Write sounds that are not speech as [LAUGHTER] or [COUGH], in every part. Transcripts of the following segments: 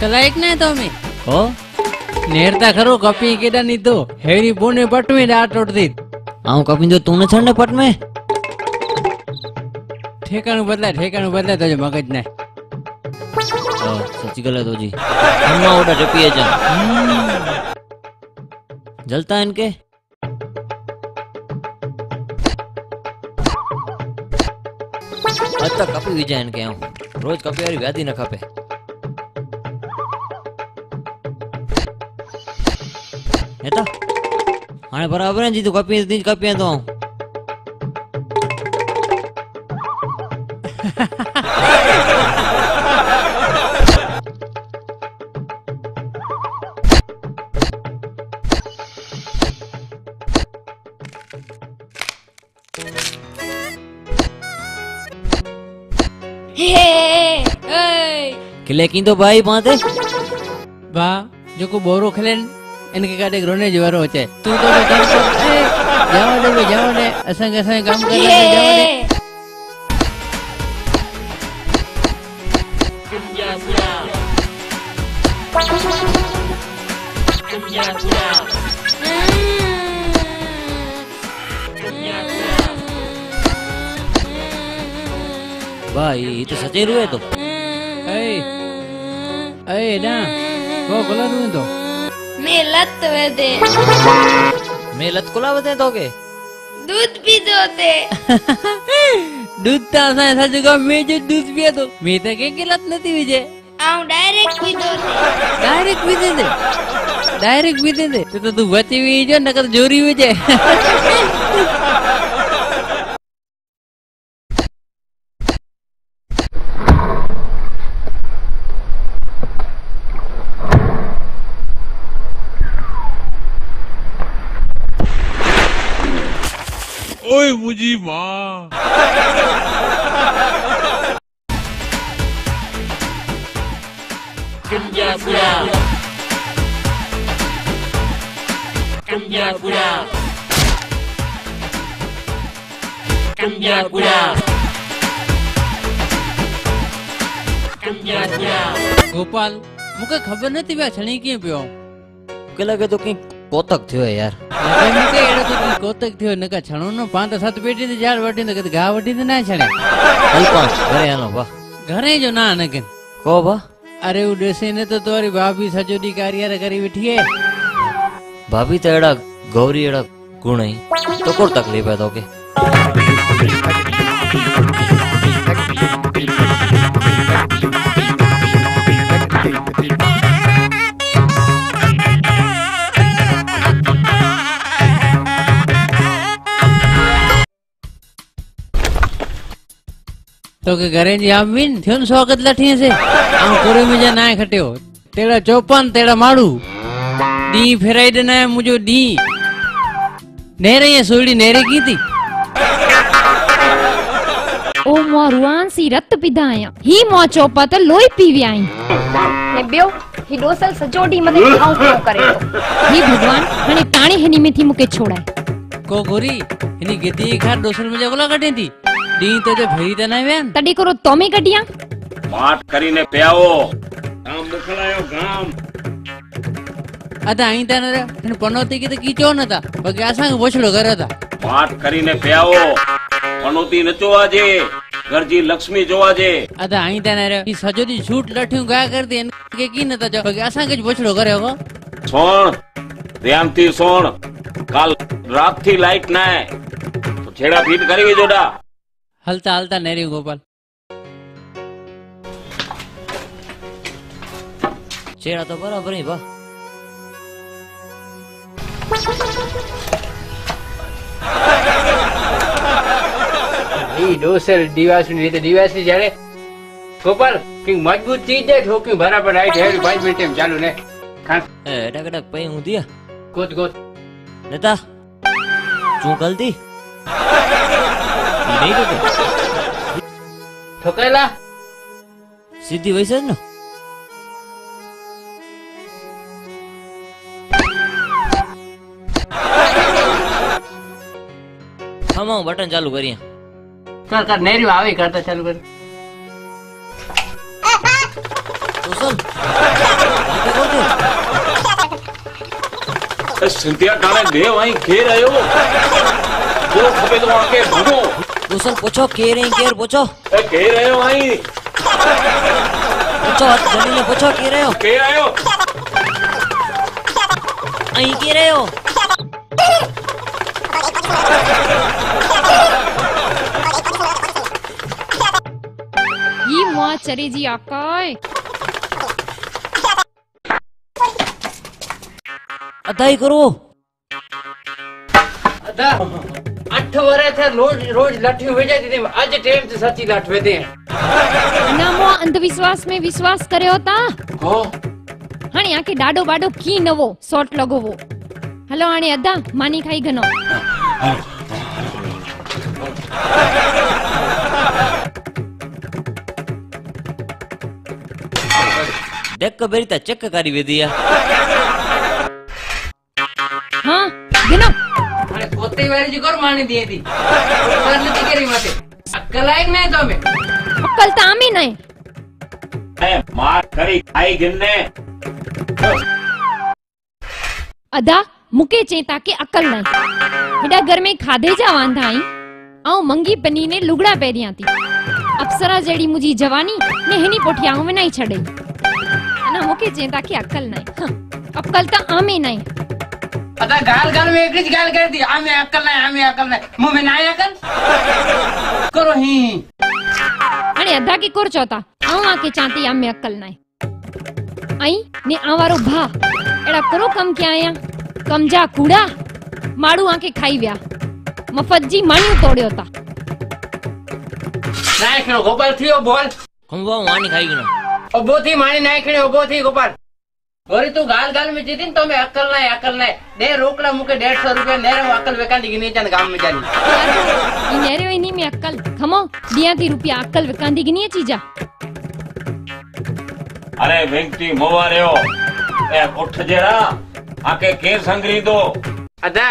ಕಲಾಯಕ್ನಾಯ್ತು ಒಮ್ಮೆ ಓ ನೇರ್ತಕರು ಕಪ್ಪಿ ಗಿಡನಿದ್ದು ಹೇಳಿ ಬೂಣಿ ಪಟ್ ಮೇಲೆ ಆಟ ಹೊಡ್ದಿದ್ ಅವ್ನು ಕಪ್ಪಿಂದು ತೂಣ ಸಣ್ಣ ಪಟ್ ಮೇ ઠેકાણું બદલાય ઠેકાણું બદલાય તો મગજ ને સચી ગલત હોજી હમણાં ઓર્ડર ટપીએ જા જલતા ઇનકે અત્તર કપી વિજય ઇનકે આવું રોજ કપી વાળી વ્યાધી ન ખપે हेता हाणे बराबर है जी तू कपी दी कपी तो आऊँ किले की तो भाई पाते બા જો કો બોરો ખેલેન इनके काटे रोने जवारो होचे तू तो बे काम कर ए, जावा दे बे जावा दे असंग असंग काम कर ले जावा दे भाई ये तो सच्चे रुए तो ए ए ना को बोला तू तो મેં લત વધે मैं लत कोला बते तो के દૂધ પીધો તે दूध ता असा ऐसा जगह मैं जो दूध पिया तो मैं तो के गिलत नहीं विजय આવું ડાયરેક્ટ પીધો તે डायरेक्ट पी दे दे डायरेक्ट पी दे दे तो, तो तू बची हुई [LAUGHS] माँ गोपाल मुके खबर नहीं थी छणी कीअं पियो के लगे तो की कोतक थियो है यार मूंखे अहिड़ो त कोतक थियो न का छणो न पाण त सत पेटी ते वठी त कॾहिं गाह वठी त न छणे अल्पांश घरे हलो वाह घणे जो ना नकिन को बा अरे वो ॾिसे न त तोरी भाभी सॼो ॾींहुं कारियर करी वेठी आहे भाभी तो एड़ा गौरी एड़ा गुण तो कोर तकलीफ़ है तो के તો કે तो के घरे जी आम आमीन थियुनि स्वागत लठी से। आ कोरे में मुंहिंजा नाहे खटियो। तेरा चौपन तेड़ा चौपान तेड़ा माण्हू ॾींहुं फेराए ॾिनाए मुंहिंजो ॾींहुं नेरे ये सुड़ी नेरे की थी। ओ मो सी रत पिदाया ही मो चोपा तो लोई पीवी आई ने बियो ही डोसल सजोडी मदे खाऊ क्यों तो करे तो। ही भगवान हने ताणी हनी में थी मुके छोड़ा को गोरी हनी गिदी खा डोसल में जगला कटे थी। ડી તે ભરી તે નહીં વેન તડી કરો તોમી કટિયા વાત કરીને પ્યાવો ગામ મોકલાયો ગામ અતા અહીં તને રે પણ પનોતી કીધું કીચો નતા પગે આસાંગ વછડો ઘર હતા વાત કરીને પ્યાવો પનોતી નચો આજે ગરજી લક્ષ્મી જોવા જે અતા અહીં તને રે ઈ સજોદી છૂટ લઠ્યું ગયા કરતી એને કે કી નતા જો પગે આસાંગ જ વછડો ઘરે હો સોણ ધ્યાનથી સોણ કાલ રાત થી લાઈટ ના છેડા ફીટ કરી જોડા हलता हलता नेरी गोपाल ચેડા તો બરાબર નહીં બા ઈ ડોસર દિવાસની રીતે દિવાસની જ્યારે ગોપાલ કંઈક મજબૂત ચીજ દે ઠોકી બરાબર આઈ ઠેર પાંચ મિનિટ એમ ચાલુ ને ખાન એ એટા કટાક પૈ હું દિયા ગોત ગોત નેતા શું ગલતી નહીં તો કે. ઠોકાયેલા સીધી વૈસે જ ને હમ હું બટન ચાલુ કરીએ કર કર નેરી આવી કરતા ચાલુ કર તો સર આગે કરજો. સિંધિયા ટાણે દેવ અહીં ઘેર આવ્યો જો ખપે તો આકે क्वेश्चन पूछो के रही केर पूछो। के रहे हो भाई। पूछो ज़मीन में पूछो के रहे हो। के रहे हो। आई के रहे हो। ये मुआ चरी जी आकाए अदाई करो। अदा। ਅੱਠ ਵਰੇ ਤੇ ਰੋਜ਼ ਰੋਜ਼ ਲਾਠੀ ਵੇਜੇ ਦੀ ਅੱਜ ਟਾਈਮ ਤੇ ਸੱਚੀ ਲਾਠ ਵੇਦੇ ਨਾ ਮੋ अंधविश्वास में विश्वास करियो ता। हो। हाणे आके ॾाढो ॾाढो की नवो सोट लॻो वो हलो अदा मानी खाई गनो डेक बेरी ता चेक करी वेदी तिवारी को मानी थी नहीं तो मैं नहीं मार करी खाई गिनने अदा मुके चेता के अकल नहीं घर में खादे जा वांधा आई आऊँ मंगी पनी ने लुगड़ा पेरिया थी अप्सरा जड़ी मुजी जवानी ने हिनी पोठिया में नहीं छड़े ना मुके चेता के अकल नहीं अकल तो आमे नहीं અદા ગાલ ગાલ में एक જ ગાલ કરી દી આમે અક્કલ નહીં આમે અક્કલ નહીં મું में ના અક્કલ કરો હી हाणे अदा की कुर चओ था ऐं आके चां थी आमे अकल न ऐं ने आ वारो भा अहिड़ा करो कम कया आहियां कम जा कूड़ा माण्हू आके खाई विया मफ़त जी माणियूं तोड़ियो था નાયખણો ગોપાલ થયો બોલ ખંભા હું આની ખાઈ ગયો ઉભો થી મારી નાયખણી ઉભો થી ગોપાલ गोरी तू गाल गाल में जीती तो मैं अकल ना अकल ना दे रोकड़ा मुके डेढ़ सौ रूपया नेरे अक्कल वेका गिनी चंद गाँव में जानी नेरे वही नहीं में अकल खमो दिया की रुपया अक्कल वेका गिनी है चीजा अरे वेंकटी मोवा रे हो ए उठ जरा आके केर संगरी दो अदा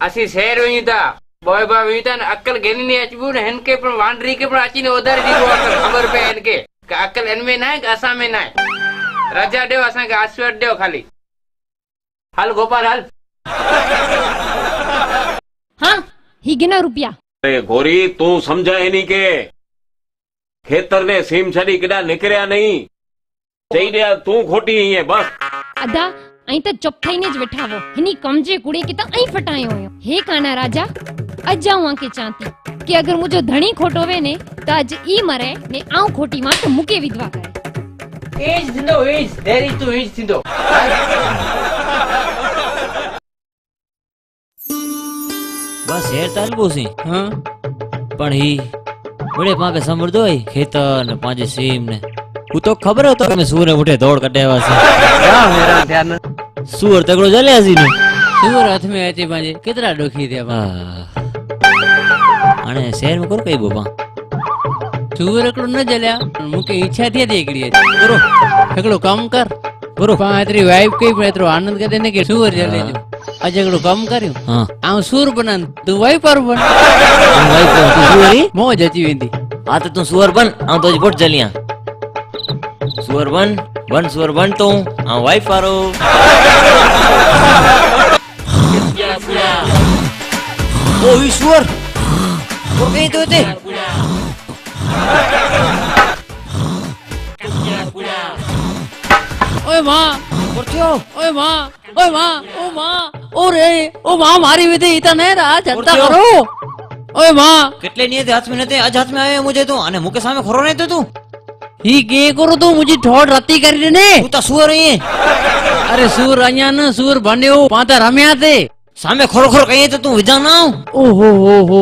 असी शेर हुई था बॉय बॉय हुई था अकल गेनी नहीं अचबू ने के पर वांडरी के पर आची ने उधर दी खबर पे इनके अक्कल इनमें ना है असा में ना है रजा दे आशीर्वाद दे खाली. हाल गोपाल हाल. हाँ ही गिना रुपया. अरे गोरी तू समझा है नहीं के. खेतर ने सीम छड़ी किडा निकरिया नहीं. चाहिए दे तू खोटी ही है बस. अदा आई तो चुप थई ने ज बिठावो हिनी कमजे कुड़े की तो त अई फटायो हो हे काना राजा अज आऊँ के चांती. कि अगर मुझे धनी खोटो वे ने तो त अज ई मरे ने आऊँ खोटी माँ तो मुके विधवा करे. એજ થींदो એજ ડેરી ટુ એજ થींदो બસ હેર તાલબો છે. હા. પણ હી બડે પાકે સમૃદ્ધ હોય ખેતર ને પાંજે સીમ ને. હું તો ખબર હતો કે સુર ને ઉઠે દોડ કટાવ્યા છે. હા મેરા ધ્યાન સુર તગડો જલ્યા છે ને. સુર હાથ મે હતી પાંજે. કેટલા ડોખી દે અને શહેરમાં કરો કઈ બોપા? सूर हिकिड़ो न जलिया? मूंखे इच्छा थी हिकिड़ी करो हिकिड़ो कमु कर। करो पाण एतिरी वाइफ कई पर एतिरो आनंद कॾहिं न के सूर जले जो। अॼु हिकिड़ो कमु करियूं। हाँ। ऐं सूर बननि तूं वाइपर बन। तूं भाई को तू ही मौज अची वेंदी। हाँ तो तू सुअर बन आऊँ तो बोट चलिया सुअर बन ओए माँ। कुर्तियो ओए माँ। ओए माँ। ओ माँ। ओ रे। ओ माँ हमारी विधि इतने रहा जनता करो। ओए माँ। कितने नहीं थे हाथ में थे तो आज हाथ में आए मुझे तो। आने मुँह सामने खरो नहीं थे तू। ही के करो तू? मुझे ठोड़ रत्ती कर रही ने तू तो सुअर रही है। अरे सूर अयान सूर बने हो। पाता रम्या थे। સામે ખોરખોર કહીએ તો તું વિધા ના ઓહો ઓહો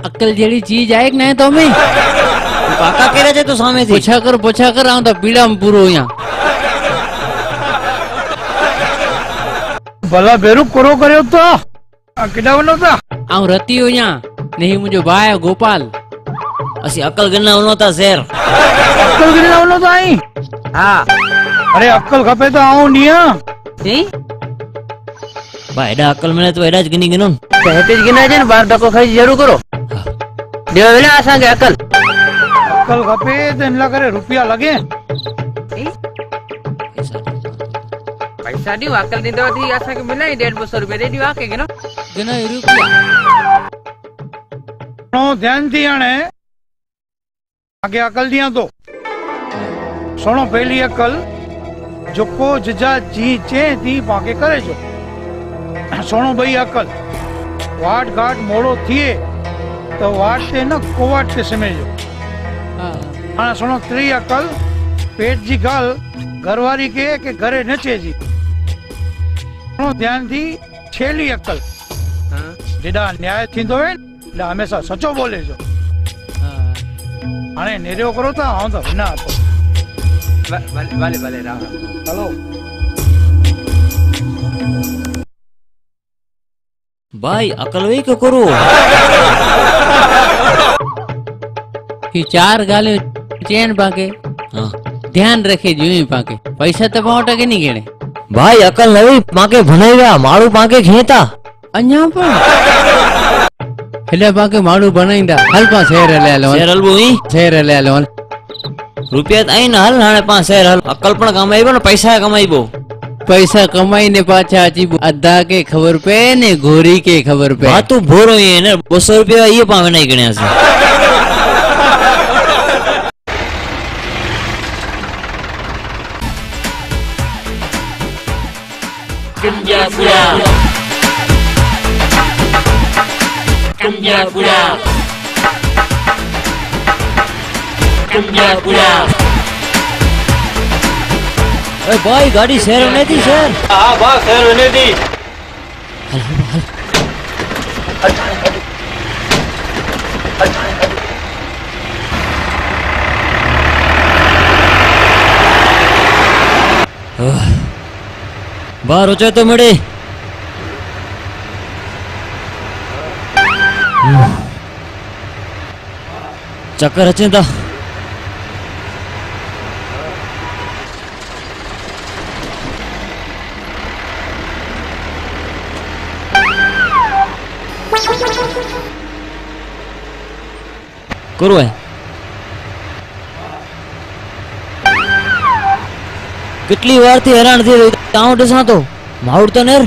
અક્કલ જેવી ચીજ આય કે નહીં તમે પાકા કરે છે તું સામે પૂછા કર પૂછા કર આવું તો પીડામાં પૂરો અહીંયા ભલા ભેરું કોરો કર્યો તો કેડાવનો તો આવું રતી અહીંયા નહીં મુજો ભાઈ ગોપાલ અસી અક્કલ ગણના તા શેર અક્કલ ગણના તો આઈ હા અરે અક્કલ ખપે તો આવું નિયા भाई एडा अकल मिले तो एडा ज गिनी गिनो હેતે જ ગિના છે ને બાર ધક્કો ખાઈ જરૂર કરો દેવા વેલા આસાંગે અકલ અક્કલ ખપે તો એના કરે રૂપિયા લગે પૈસા દી અકલ ની દવા દી આસાંગે મિલાય દેઢ બસો રૂપિયા દે દી આકે કે નો ઘણા રૂપિયા નો ધ્યાનથી આણે આગે અકલ દિયા તો સોનો પહેલી અકલ જોકો જજા જી ચે તી પાકે કરે છો સોનો ભાઈ અકલ. વાટ ઘાટ મોડો થઈએ તો વાટ તે ન કોવાટ તે સમજો. અને સોણો ત્રી અકલ પેટજી ગાલ ઘરવાળી કે કે ઘરે નચેજી. ધ્યાનથી છેલ્લી અકલ. જેડા ન્યાય થીંદો હોય એટલે હંમેશા સચો બોલે છો. અને નિર્યો કરો તો હું તો ના હતો ભલે ભલે ભલે રામ. હલો. भाई अकलवी क्यों करो। चार गाले चैन पाके। हाँ। ध्यान रखे जुई पाके। पैसा तो पाँव टके नहीं गिने भाई अकल नवी पाके भनेगा मारू पाके खेता अन्या पर हेले पाके मारू बनाइंदा हल पा शेर ले लो आलो शेर हलबुई शेर ले लो रुपया तो आई ना हल हाणे पा शेर हल। अकल पण कमाइबो न पैसा कमाई बो पैसा कमाई ने पाचा जी अद्दा के खबर पे ने घोरी के खबर पे। हाँ तो भोर हुई है ना बो सौ रुपया ये पावे नहीं गण्या से कंजापुरा कंजापुरा कंजापुरा અરે ભાઈ ગાડી શેર નથી શેર હા બસ શેર વિનેતી બહાર ઓછો તો મળે ચક્કર હચે તા કરું હે કેટલી વાર થી હેરાન થઈ રહ્યો તાવ ડસા તો માવડ તો નેર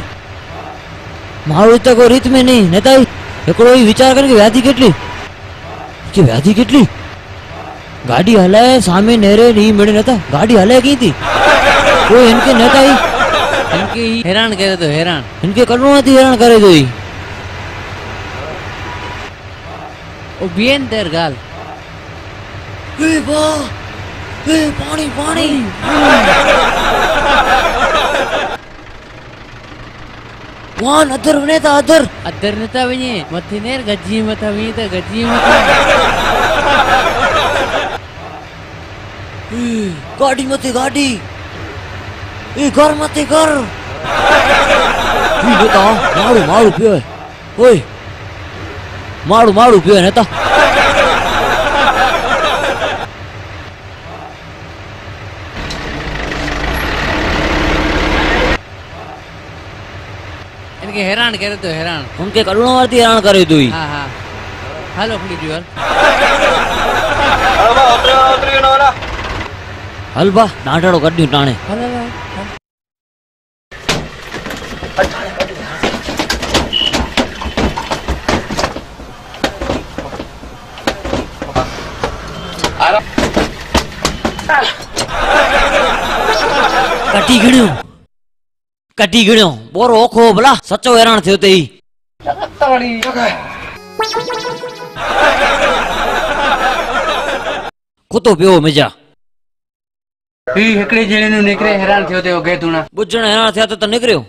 માવડ તો કોઈ રીત में નહીં નેતા એકડો ઈ વિચાર કરે કે વ્યાધિ કેટલી કે વ્યાધિ કેટલી ગાડી હલાય સામે નેરે નહીં મળે નતા ગાડી હલાય કઈ થી કોઈ એનકે નેતા ઈ इनके ही हैरान करे तो हैरान એનકે કરુણાથી હેરાન કરે તો और बीएन देर गाल ए va! ए पानी पानी वान अदर वने ता अदर अदर ने ता वने मथे नेर गजी मत वने ता गजी मत गाड़ी मते गाड़ी ए घर मते घर तू बता मारो मारो पियो ओए મારું મારું પીવે નેતા એને કે હેરાન કરે તો હેરાન ઉનકે કરુણા વારથી હેરાન કરી તું ઈ. હા હા હાલો ફૂલી જીવન હાલ બા દાંટાડો કાઢ્યું ટાણે હાલો હાલો, કટી ગણ્યો કટી ગણ્યો બોરો ઓખો ભલા સચો હેરાન થયો તે ઈ કૂતો પીવો મજા ઈ હિકડી જણીનું નીકળે હેરાન થયો તે ઓગે તુણા બુજણ હેરાન થયા તો તો નીકળ્યો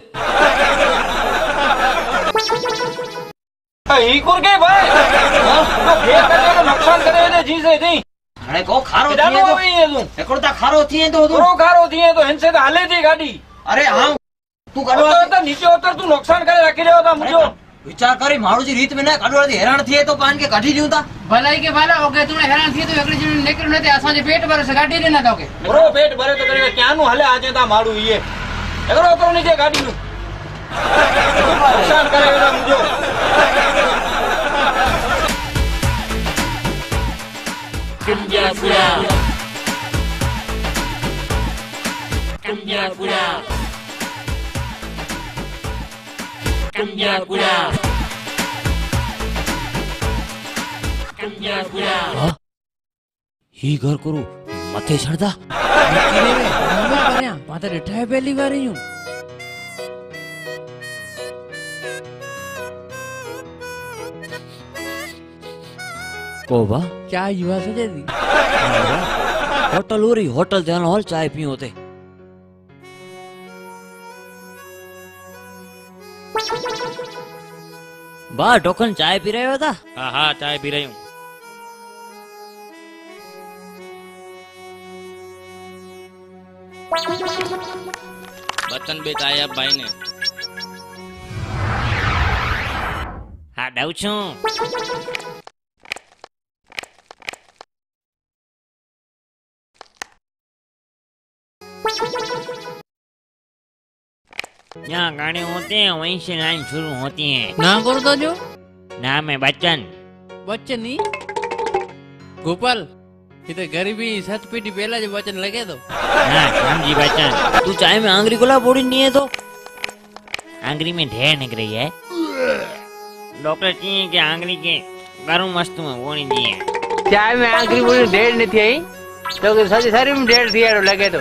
અરે કો ખારો થીએ તો એકડો તા? ખારો થીએ તો તું ખારો થીએ તો હેનસે તો હાલે થી ગાડી. અરે હા તું તો તો નીચે ઉતર તું નુકસાન કરે રાખી રહ્યો તા મુજો. વિચાર કરી મારું રીત મેં કાઢવાથી હેરાન થઈએ તો પાન કે કાઢી દઉં તા ભલાઈ કે ભલા ઓકે તું હેરાન થયો તો હિકડી જણીનું નીકળ્યું નથી અસાંજે પેટ ભરે ગાડી રે ના તો કે. બરો પેટ ભરે તો કરી ક્યાંનું હાલે? આજે તા માડું ઈએ. એકડો ઉતરો નીચે ગાડીનું. નુકસાન કરે Cambia fuera. Cambia fuera. Cambia fuera. Cambia fuera. ही घर करो मथे छड़दा माता रिटायर पहली बार ही हूँ બા ચા યુવા સજે દી હોટલ ઉરી હોટલ ત્યાં હોલ ચાય પીઓ તે બા ટોકન ચાય પી રહ્યો હતા હા હા ચાય પી રહ્યું બતન બે ચાય આપ ભાઈ ને હા દઉં છું जहाँ गाने होते हैं वहीं से लाइन शुरू होती है। ना गुरुदा जो नाम है बच्चन। बच्चन ही? गोपाल इधर गरीबी सत पीटी पहला जो बच्चन लगे तो। हाँ जी बच्चन। तू चाय में आंगरी गुलाब बोड़ी नहीं है तो? आंगरी में ढेर निकल रही है। डॉक्टर चाहिए कि आंगरी के गर्म वस्तु में वो नहीं है। चाय में आंगरी बोड़ी ढेर नहीं थी तो सारी सारी में ढेर थी यार लगे तो।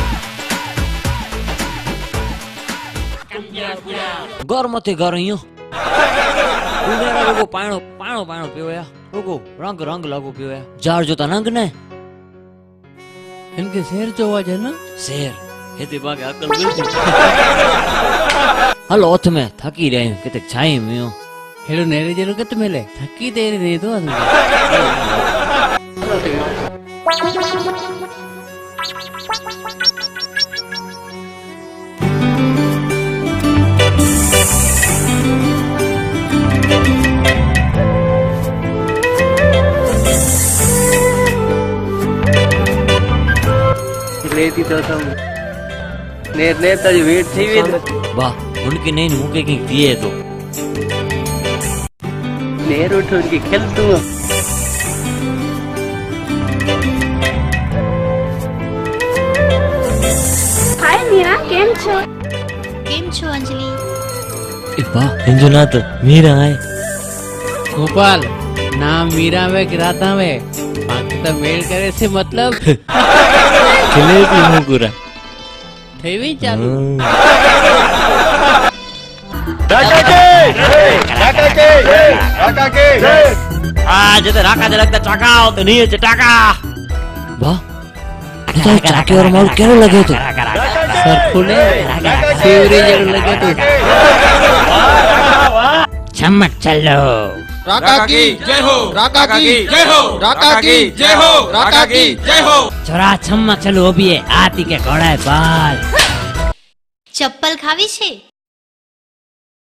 गर मत गर रुगो पाणो पाणो पाणो पियोया रुगो रंग रंग लागो पियोया जार जोता नंग ने इनके शेर तो आ जाए ना शेर हेते बागे अकल मिलती हेलो ओथ में थकी रहे हूँ छाई मियो हेलो नेरे जेरो कत मिले थकी देर नहीं तो रेती तो सब नेर नेर දීතෝසම් वेट थी ටීවීද वाह उनकी नहीं मुँह के की पिए तो नेर उठ उनके खेल तू हाय मीरा केम छो केम छो अंजलि वाह अंजुनाथ मीरा आए गोपाल नाम मीरा में गिराता में बाकी तो मेल करे से मतलब Dene iki ngukuran. Dewi Jalu. Rakake! Rakake! Rakake! Ah, jadi raka jelek tak cakal, tuh nih cetaka. Wah, itu cakal orang mau kira lagi tuh. Sarpune, siuri jadi lagi tuh. Cemak celo. राका की जय हो राका की जय हो राका की जय हो राका की जय हो छोरा चमक चलो अभी आती के घोड़ा बाल ચપ્પલ ખાવી છે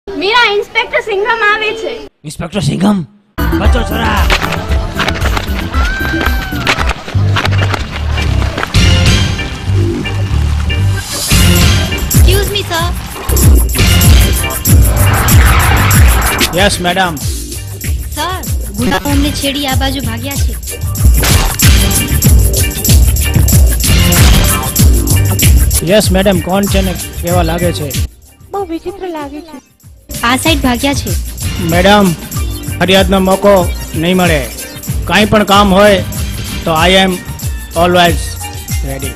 મીરા ઇન્સ્પેક્ટર સિંઘમ આવે છે इंस्पेक्टर सिंघम बचो छोरा excuse me sir yes madam sir ગુંડા અમને છેડી આ બાજુ ભાગ્યા છે. યસ મેડમ કોણ છે ને કેવા લાગે છે? આ સાઈડ ભાગ્યા છે. મેડમ ફરિયાદનો મોકો નહીં મળે. કાંઈ પણ કામ હોય તો આઈ એમ ઓલવેઝ રેડી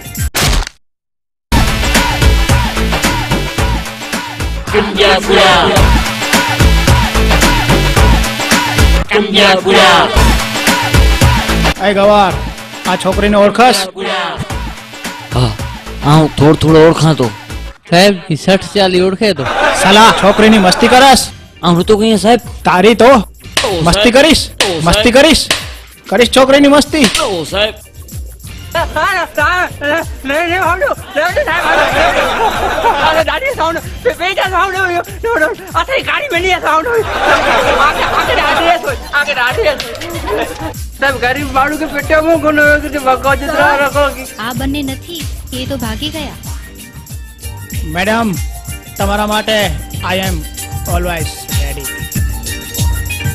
એ ગવાર આ છોકરીને ઓળખાશ? હા હા હું થોડું થોડો ઓળખાતો. સાહેબ ઈ સઠ ચાલી ઓળખે તો. સાલા છોકરીની મસ્તી કરસ આ હું તો કહીએ સાહેબ. તારી તો. મસ્તી કરીશ મસ્તી કરીશ. કરીશ છોકરીની મસ્તી. સાહેબ. ગરીબ માણું કે પેટે મૂકો ને ભગવા ચિત્ર રખો આ બંને નથી એ તો ભાગી ગયા મેડમ તમારા માટે I am always ready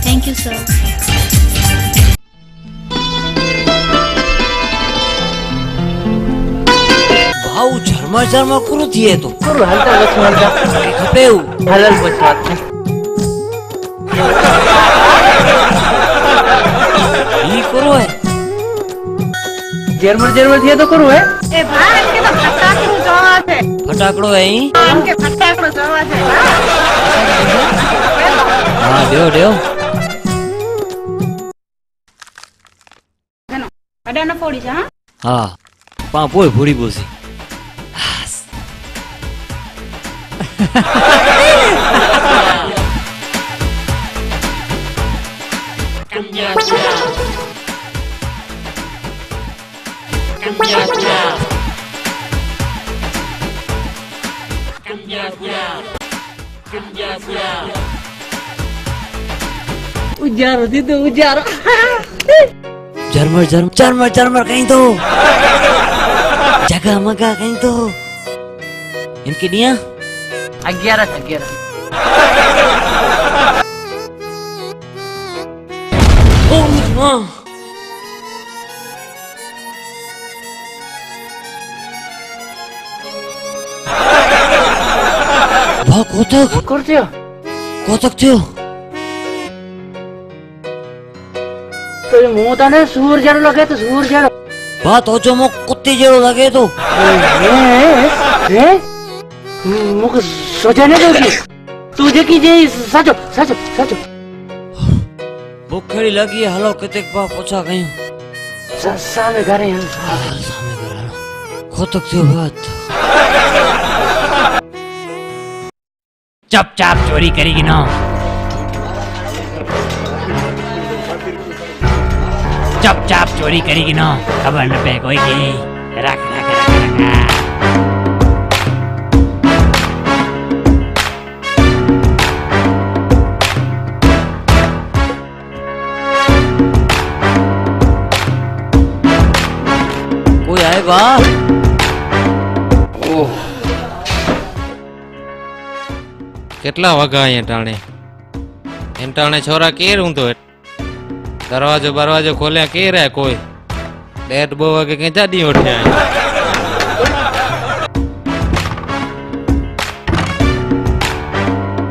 thank you sir ભાવ ઝરમર ઝરમર કરું થઈએ તો કરું હાલતા વચ્ચે હાલતા ખપે એવું હલલ પછી વાત છે ઈ કરો હે જેરમર જેરમર થયા તો કરું હે એ ભાઈ કે તો ફટાકડું જોવા છે ફટાકડો હે ઈ આમ કે ફટાકડું જોવા છે હા દેવ દેવ અડાનો પોડી છે હા હા પા પોય ભૂરી બોસી Ujar itu ujar. Jarmer jarmer jarmer jarmer kayak itu. Jaga maga kayak itu. Ini dia. ग्यारह था ग्यारह 와 고탁 꼴찌야 고탁 튀어 તો મોતાને સૂર જેવું લાગે તો સૂર જેવું વાત ઓછો મો કુત્તી જેવું લાગે તો હે હે સોજા ને દોજી તું જે કી જે સાચો સાચો સાચો ભૂખડી લાગી હાલો કેતેક બા પોછા કયું સામે ઘરે સામે કરાલો કોતક થયો વાત ચપ ચાપ ચોરી કરી ગઈ નો ચપ ચાપ ચોરી કરી ગઈ નો ખબર ન પે કોઈ કે રાખ રાખ રાખ રાખ કોઈ આય બા કેટલા વાગા અહીંયા ટાણે એમ ટાણે છોરા કેર હું તો દરવાજો બરવાજો ખોલ્યા કે રે કોઈ ડેટ બહુ વાગે કઈ જાડી ઉઠ્યા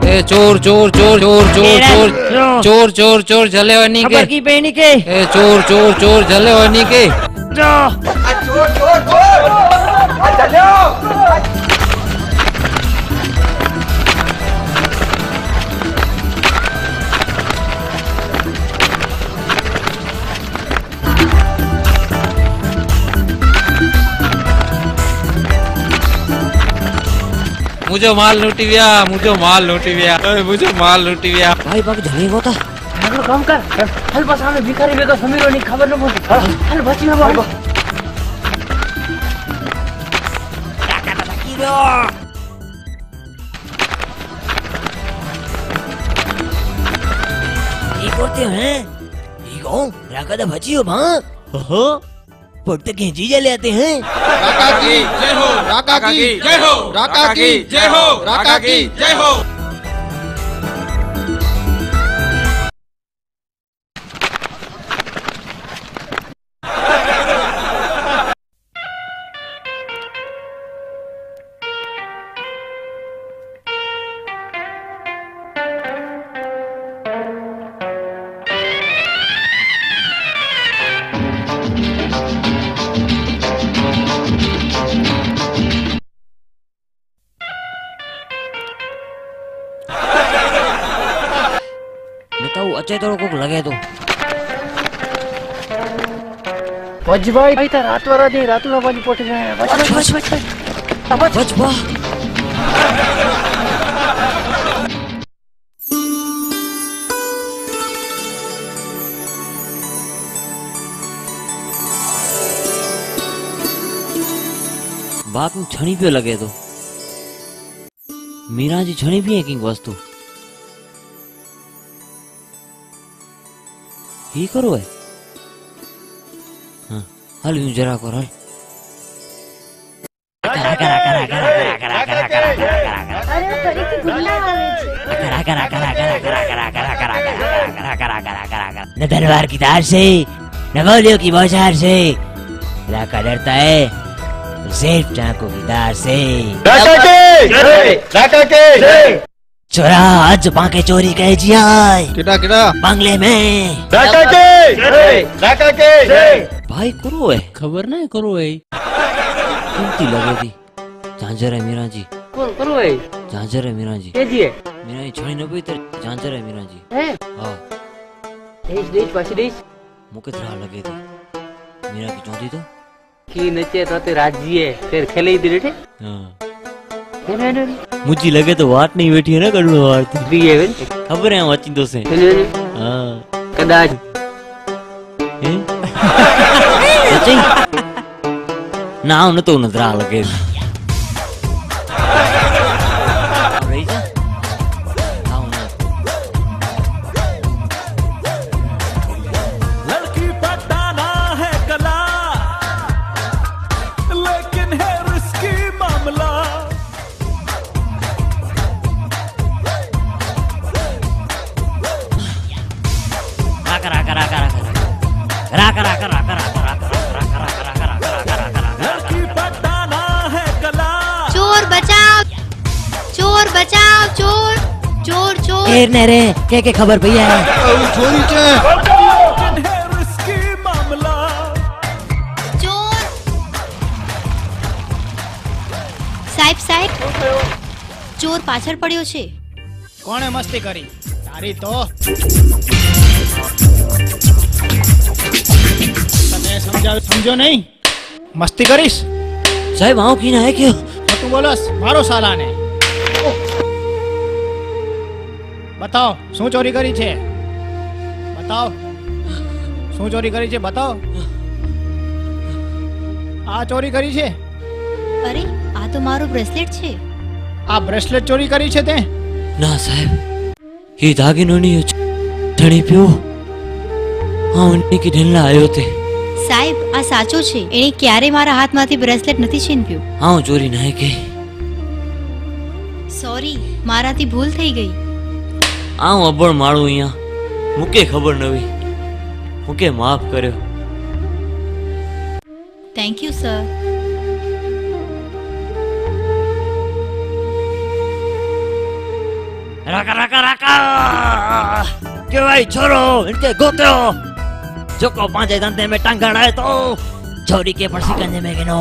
એ ચોર ચોર ચોર ચોર ચોર ચોર ચોર ચોર ચોર જલેવાની કે ખબર કી બેની કે એ ચોર मुझे माल लूटी गया मुझे माल लूटी गया। मुझे माल लूटी गया। भाई बाप जने को था काम कर हल बस हमें भिखारी बेगा समीरो नहीं खबर न बोल हल बची में बाबा ये करते हैं। राका दा बची हो माँ ओहो। पड़ते के जीजा ले आते हैं। राका की जय हो राका की जय हो राका की जय हो राका की जय हो। भाई। भाई ता रात वाला नहीं रात वाला बनी पोटी जाए बच बच बच बच। बच। बच बच बाप में छणी पे लगे तो। मीरा जी छणी भी है कि वस्तु? ही करो है। हल जरा कर हल करा करा करा करा करा करा करा करा करा करा करा करा करा करा न दरबार की तार से न गोलियों की बौछार से लाका डरता है सिर्फ़ चाकू की तार से चोरा आज बांके चोरी कह जिया किटा किटा बंगले में डाका के डाका के भाई करो है खबर ना करो है कीमती लगे थी झांझर है मीरा जी। कौन करो है झांझर है मीरा जी। के जी है? मीरा जी छोड़ी न पई तर झांझर है मीरा जी। है? हाँ। देश देश पासी देश। मुके तरह लगे थी मीरा की चौंधी तो। की नचे तो ते राज़ी है फिर खेले ही। दिले हाँ मुझे लगे तो वाट नहीं बैठी है ना कड़ू वाट। थी है खबर है वाची दोसे हाँ। कदाच Nou, dat doen we. કેરને રે કે કે ખબર પડી આવું ચોરી. છે સાહેબ સાહેબ. ચોર પાછળ પડ્યો છે. કોણે મસ્તી કરી? તારી તો. તને સમજાવ સમજો નહીં? મસ્તી કરીશ? સાહેબ આવું કીને આય કયો તું બોલસ મારો સાલાને. બતાવ શું ચોરી કરી છે? બતાવ. શું ચોરી કરી છે બતાવ. આ ચોરી કરી છે? અરે આ તો મારું બ્રેસલેટ છે. આ બ્રેસલેટ ચોરી કરી છે તે? ના સાહેબ. એ દાગીનોની ધણી પીઓ. હા ઉની કી ઢીલના આવ્યો તે. સાહેબ આ સાચો છે. એણે ક્યારે મારા હાથમાંથી બ્રેસલેટ નથી છીનવ્યું? હા ચોરી નહીં ગઈ સોરી મારાથી ભૂલ થઈ ગઈ. આઉં અબળ માળું અહીંયા મૂકે ખબર નવી મૂકે માફ કર્યો thank you sir Raka Raka રાકા કે ભાઈ छोरो इनके गोत्यो जोको पांचे धंधे में टांगण है तो छोरी के पर सिकंजे में गिनो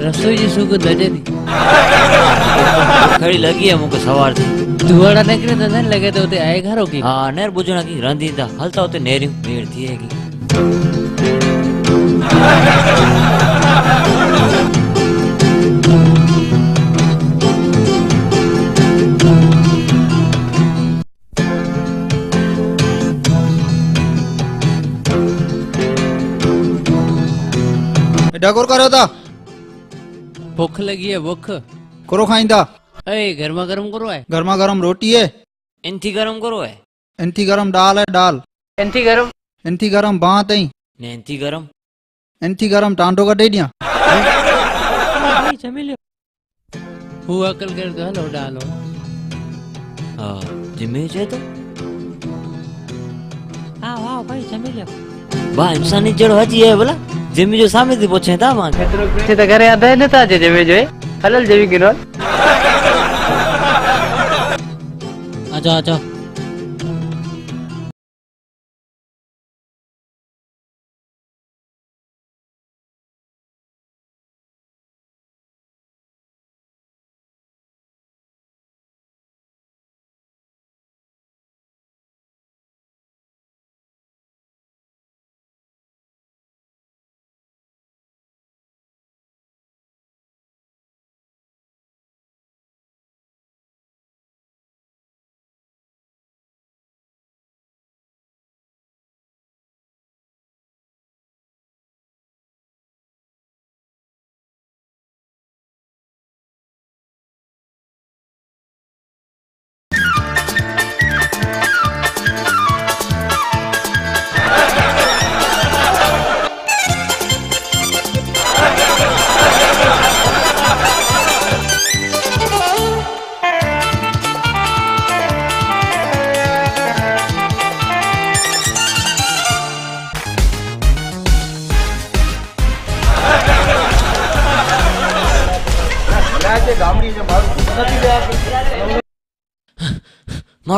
રસોઈ જે શું કે દજે ની ખડી લગી હે મુકે સવાર થી ધુવાડા નીકળે તો ને લગે તો તે આય ઘરો કી હા નેર બુજણા કી રંધી તા હલતા તો નેરી ભેળ થી હે કી डकोर करो था भुख लगी है भुख। करो खाईंदा अरे गर्मा गर्म करो है। गर्मा गर्म रोटी है। एंथी गरम करो है। एंथी गरम दाल है दाल। एंथी गरम। एंथी गरम बांत है ने एंथी गरम। एंथी गरम टांडो कढे ॾियाँ हू अकल कर तो हलो डालो हा जिमे चए तो। हाँ वाह भाई जमी लिया। बा इंसानी जहिड़ो हजी आहे भला ಜಮಿ ಜೋ ಸಾಮಿ ದಿ ಪೋಚೆ ತಾ ಮಾ ಚೇತ ಗರೆ ಅದ ನೆ ತಾ ಜೆ ಜಮಿ ಜೋ ಹಲಲ್ ಜಮಿ ಗಿರೋನ್ आ जाओ आ जाओ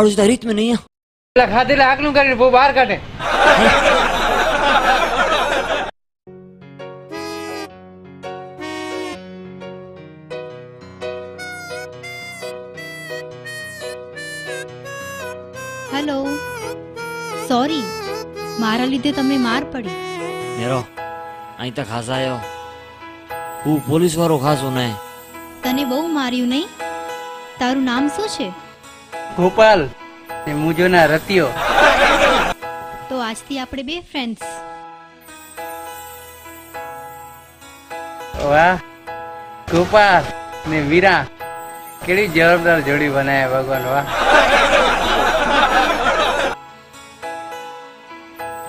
મારું જતા રીત નહીં. પેલા ખાધેલા આગલું કરીને બહુ બહાર કાઢે. હેલો. સોરી. મારા લીધે તમે માર પડી. મેરો અહીં તો ખાસ આવ્યો હું પોલીસ વાળો ખાસો નહીં તને બહુ માર્યું નહીં? તારું નામ શું છે? ગોપાલ ને મુજો ના રતિયો તો આજથી આપણે બે ફ્રેન્ડ્સ વાહ ગોપાલ ને વીરા કેવી જવાબદાર જોડી બનાયા ભગવાન વાહ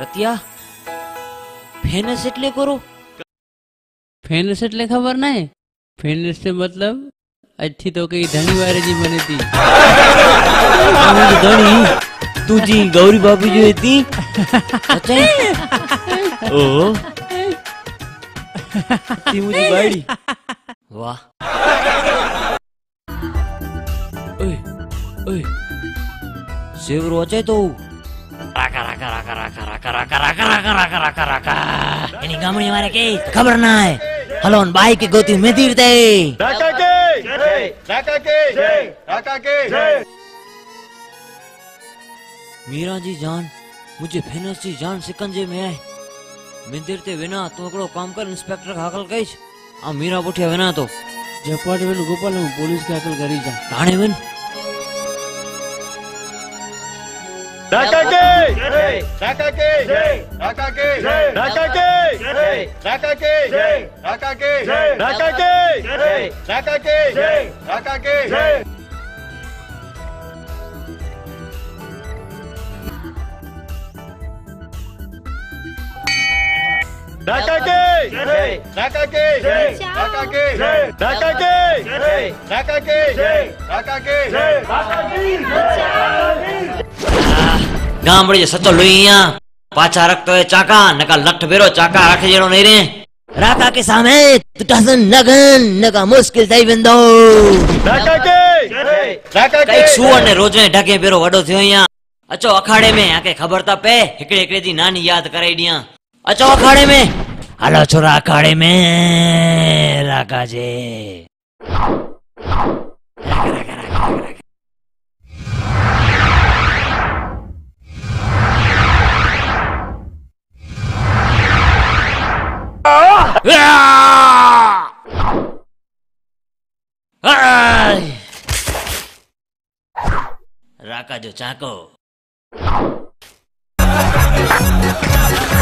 રતિયા ફેનસ એટલે કરો फेनस એટલે ખબર નહીં फेनस से मतलब अच्छी तो कई धनी वारे जी बनी थी Tuh Dani, tuh Jin, Gauri, Bapu juga nih. Oke. Oh. Timu di Bali. Wah. Eh, eh. Si berwajah itu. Raka raka raka raka raka raka raka raka raka raka raka. Ini kamu yang mana kah? Kabarnya. Halo nba, kita ganti medir teh. Raka kah kah kah kah kah kah kah kah kah kah Meera ji जान मुझे फेनस जी जान सिकंजे में है मंदिर ते विना तू हिकिड़ो काम कर इंस्पेक्टर खे हकल कईस ऐं मीरा पुठियाँ विना तो। झपट वेल गोपाल हूँ पुलिस के अकल करी जा। हाणे वञ ढाका के ढाका के ढाका के ढाका के ढाका के ढाका के ગામડે જે સતો લોઈ અહીંયા પાછા રાખતો એ ચાકા નકા લઠ ભેરો ચાકા રાખે જેનો નહીં રે રાકા કે સામે તુટાસન નગન નકા મુશ્કેલ થઈ બંદો રાકા કે રાકા કે સુવર ને રોજે ઢાકે ભેરો વડો થયો અહીંયા અચો અખાડે મેં આકે ખબર તા પે એકડે એકડે જી નાની યાદ કરાઈ દિયા अच्छा अखाड़े में। हलो छोरा अखाड़े में राका जे। राका जो चाको।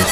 જે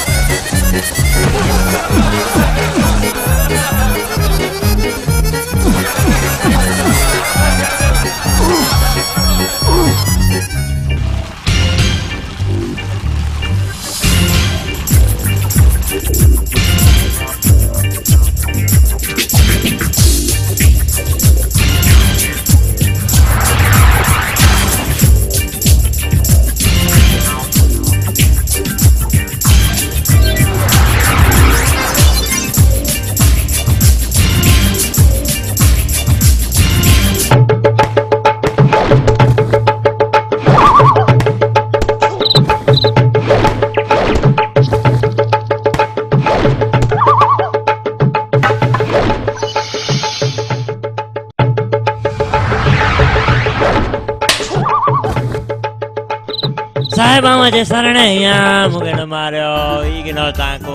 શરણે અહીંયા મુકેનો માર્યો ઈગનો તાકો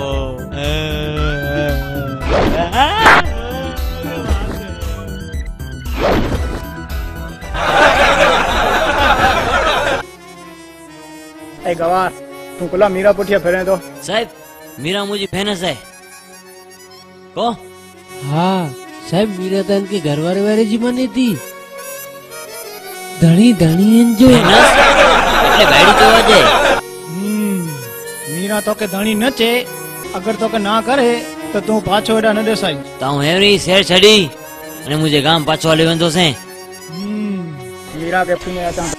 એ ગવાર તું પેલા મીરા પોઠિયા ફેરે તો સાહેબ મીરા મુજી ફેનસ હે કો હા સાહેબ મીરા તાન કે ઘરવારે વારે જી મને હતી ધણી ધણી એન જો એટલે ગાડી જોવા જાય મીરા તો કે ધણી નચે અગર તો કે ના કરે તો તું પાછો એડા ન દેસાઈ તો હું એવરી શેર છડી અને મુજે ગામ પાછો આલી વંદો છે મીરા કે પીને હતા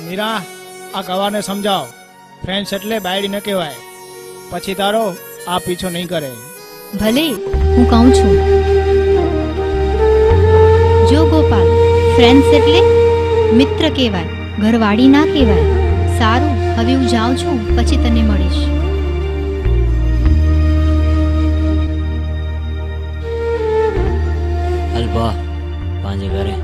મીરા આ ગવારને સમજાવ ફ્રેન્ડ્સ એટલે બાયડી ન કહેવાય પછી તારો આ પીછો નહીં કરે ભલે હું કહું છું જો ગોપાલ ફ્રેન્ડ્સ એટલે મિત્ર કહેવાય ઘરવાળી ના કહેવાય. સારું હવે હું જાઉં છું પછી તને મળીશ. અલ્બા પાંજે ઘરે.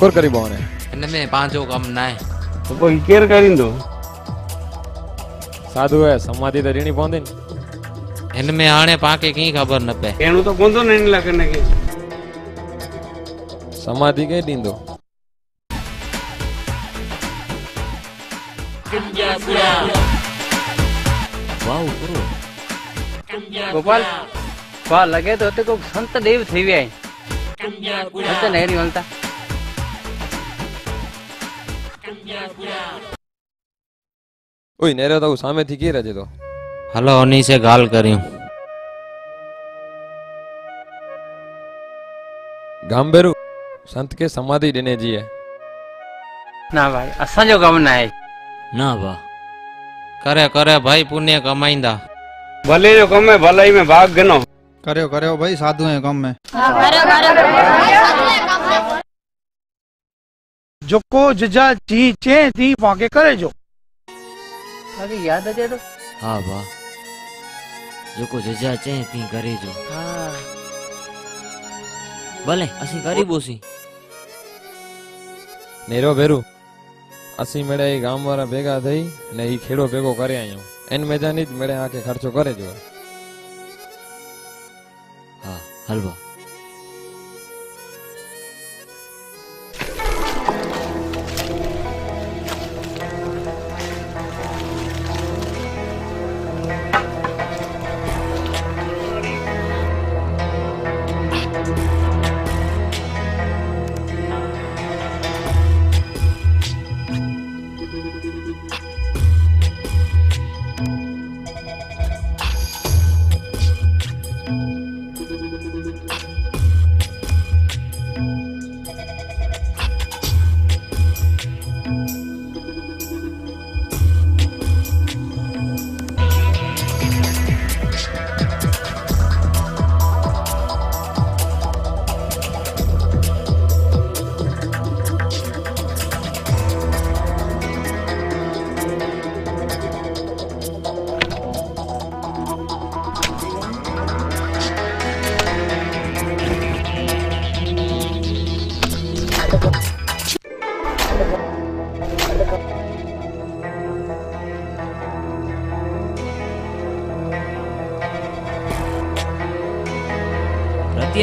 කොර කරි බෝන එන්න මේ පාංචෝ කම්නයි ඔබ ඉකේර කරින්ද සාදුව සම්මාධී දරණි පොන්දෙන් එන්න මේ ආනේ පාකයකින් ખબર ન પે એનું તો કોણ તો નહીં લગન કે સમાધિ કે દીંદો વાવ કરો ગોપાલ વાહ લગે તો તે કોઈ સંત દેવ થઈ ગયા સંત નહીં મળતા ઓય નેરે તો સામેથી કે રજે તો હલો ઉની से ॻाल्हि करियूं ગામબેરુ સંત કે સમાધિ ॾिने जी है ના ભાઈ અસાંજો કમ ના आहे ના વાહ करे करे भाई पुण्य कमाईंदा भले जो कमु आहे भलाई में भाग गिनो કર્યો કર્યો ભાઈ સાધુ હે કમ में जेको जिजा जी चए थी पाके करे जो બાકી યાદ અચે તો હા વાહ જેકો જજા ચે તી કરે જો હા ભલે અસી કરી બોસી નેરો ભેરુ અસી મેળે એ ગામ વાળા ભેગા થઈ ને ઈ ખેડો ભેગો કરે આયો એન મેજાની જ મેળે આકે ખર્ચો કરે જો હા હલવા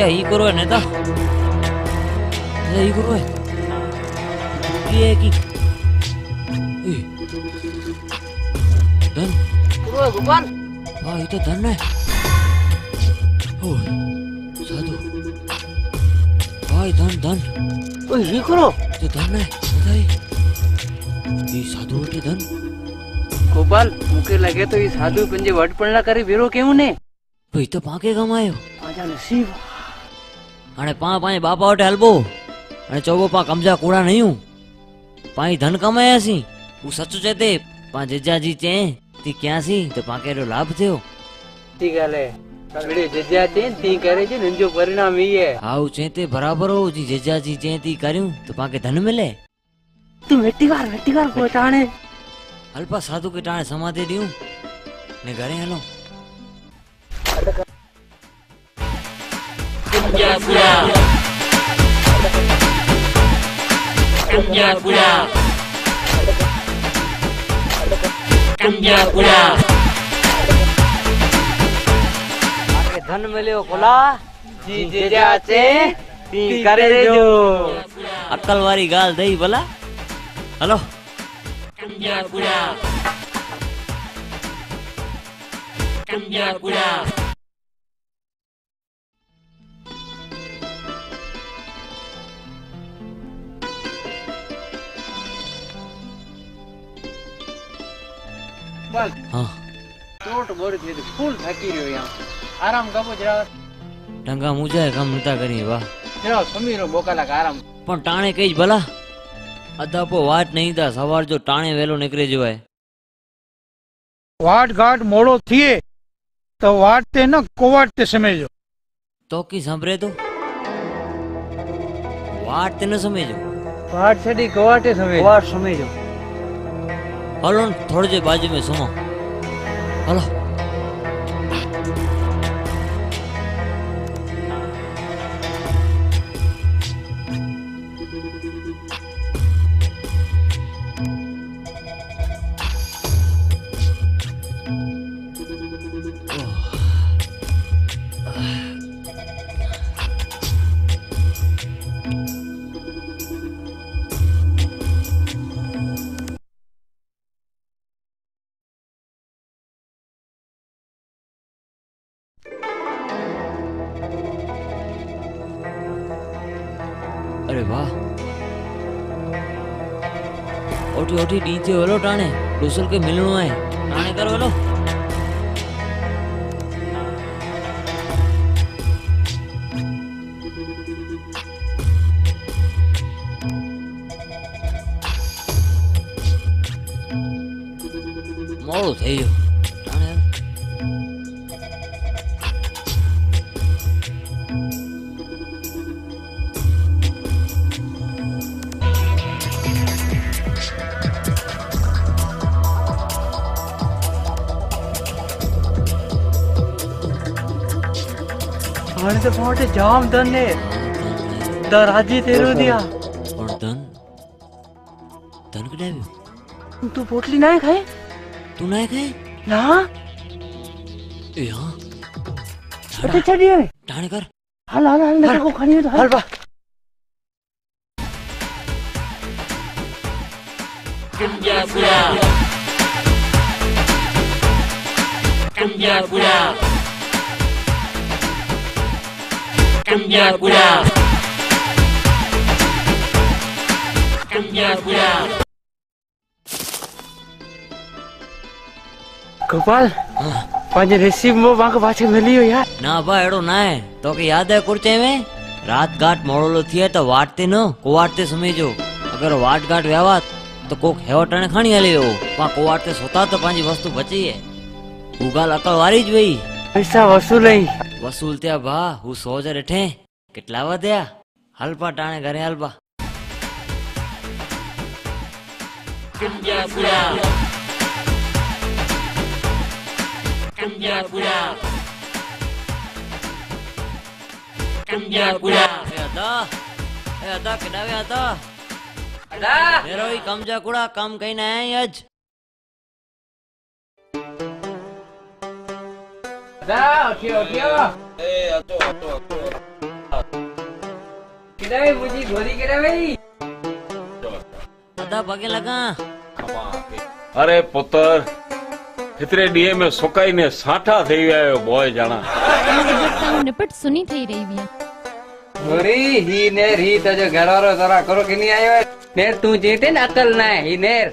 यही करो है igoro यही करो है ये की धन करो है भगवान हाँ ये तो धन है ओ साधु हाँ धन धन ओ ये करो ये धन है बताइए ये साधु के धन गोपाल मुके लगे तो ये साधु पंजे वट पड़ना करी बिरो क्यों ने वही तो पाके कमाए हो आजा नसीब अने पा पाई बापा वटि हलबो अने चोबो पा कमजा कूड़ा नयूं पाई धन कमाया सी हू सच चए ते पा जिजा जी चयईं ती कयां सी त पा कहिड़ो लाभ थियो थी ॻाल्हि अल्पा साधु के टाणे समाधि ने घरे hello Cambia pula. Cambia pula. Cambia pula. আরে ধন মেলেও কোলা জি যে আছে তি করে দো अक्कल वाली गाल दई बोला हेलो कमजा बुढ़ा कमजा बुढ़ा ગોરી થઈ ફૂલ થાકી રહ્યો યા આરામ કાપો જરા ટંગા મુજાય કામ નતા કરી વાહ જરા સમીરો બોકાલા આરામ પણ ટાણે કઈ ભલા અદાપો વાટ નહીં તા સવાર જો ટાણે વેલો નીકળી જવાય વાટ ઘાટ મોડો થઈએ તો વાટ તે ન કોવાટ તે સમજો તો કી સાંભળે તો વાટ તે ન સમજો વાટ છડી કોવાટે સમજો વાટ સમજો હલો થોડી બાજુ મેં સુનો હલો ओठी ओठी डी थियो हलो टाणे डुसल के मिलणो आहे टाणे करो हलो મોડું થઈ ગયું तो अकाउंट जाम धन है। दराजी तेरो दिया। और धन? धन कड़े भी तू पोटली ना खाए? तू ना खाए? ना। यहाँ छोटे छोटे टाण कर। हल हल हल मेरे को खानी है तो हल। बा। कंजा पूरा। कंजा पूरा। Cambia curar. Cambia curar. Gopal पंज रिसीव मो वां के पाछे मिली हो यार। ना बा एड़ो ना है। तो के याद है कुर्ते में? रात घाट मोड़ोलो थिए तो वाटते न कुवाटते समझो अगर वाट घाट व्यवहार तो कोक हेवटण खाणी हले हो। पा कुवाटते सोता तो पांजी वस्तु बची है। उगाल अकल वारी ज वई પૈસા વસૂલાઈ વસૂલ ત્યાં ભા હું સો હજાર હેઠે કેટલા વધ્યા હલપા ટાણે ઘરે હલપા કમજા કુડા કામ કઈ ને આજ 자, 튀어, 튀어. 예, 아쪽, 아쪽, 아쪽. किराए मुझे गोली गिरा भाई બધા પગે લગા અરે પુત્ર ફિતરે ડીએ મે સુકાઈને સાઠા થઈ ગયો બોય જાણા નિપટ સુની થઈ રહી વિયા હોરી હી નેર હી તજો ઘરવારો જરા કરો કે નહીં આયો નેર તું જીતે ને અકલ ના હી નેર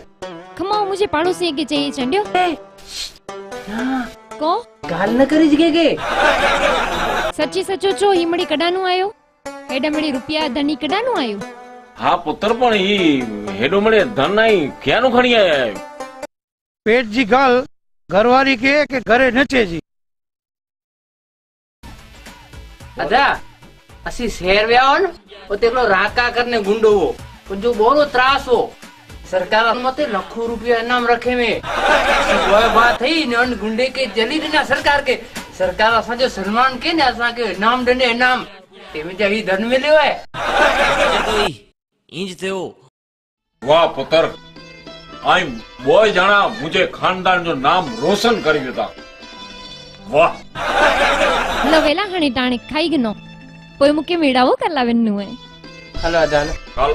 કમાઓ મુજે પાડોસી કે चाहिए ચંડ્યો હા કો? કાલ ન કરી જ કે કે? સચ્ચી સચ્ચો છો હિમડી કડાનું આયો? હેડમડી રૂપિયા ધની કડાનું આયો? હા પુત્ર પણ ઈ હેડમડે ધન નહીં ક્યાંનું ખણી આયો પેટજી ગાલ ઘરવાળી કે કે ઘરે નચેજી. અદા અસી શેર વ્યાવન ઓતેકલો રાકા કરને ગુંડોવો. પણ જો બોરો ત્રાસ. હો सरकार मते लाखों रुपया इनाम रखे में वह बात है नन गुंडे के जली देना सरकार के। सरकार असा जो सलमान के ने असा के इनाम देने इनाम। तेमे जा ही धन मिलियो है। तो इंज थे हो वाह पुत्र आई वो जाना मुझे खानदान जो नाम रोशन कर देता। वाह। लवेला हणे टाणे खाई गनो। पोइ मूंखे मेड़ावो कर लावनु है हलो अदान हलो